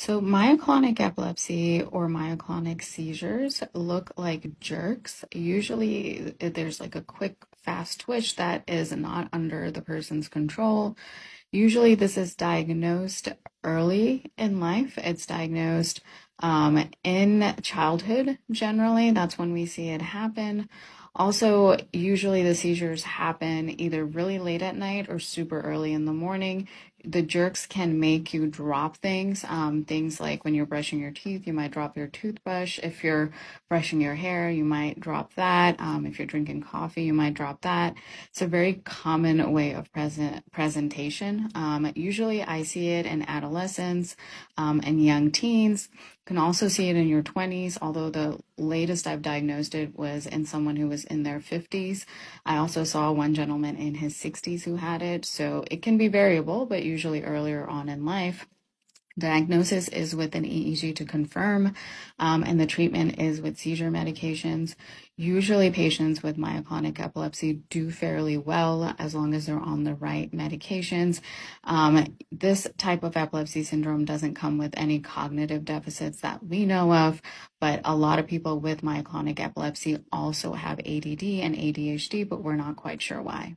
So, myoclonic epilepsy or myoclonic seizures look like jerks. Usually, there's like a quick, fast twitch that is not under the person's control. Usually, this is diagnosed early in life. It's diagnosed um, in childhood, generally. That's when we see it happen. Also, usually the seizures happen either really late at night or super early in the morning. The jerks can make you drop things. Um, things like when you're brushing your teeth, you might drop your toothbrush. If you're brushing your hair, you might drop that. Um, if you're drinking coffee, you might drop that. It's a very common way of present presentation. Um, usually, I see it in adolescents um, and young teens. Can also see it in your 20s, although the latest I've diagnosed it was in someone who was in their 50s. I also saw one gentleman in his 60s who had it. So it can be variable, but usually earlier on in life. Diagnosis is with an EEG to confirm, um, and the treatment is with seizure medications. Usually, patients with myoclonic epilepsy do fairly well as long as they're on the right medications. Um, this type of epilepsy syndrome doesn't come with any cognitive deficits that we know of, but a lot of people with myoclonic epilepsy also have ADD and ADHD, but we're not quite sure why.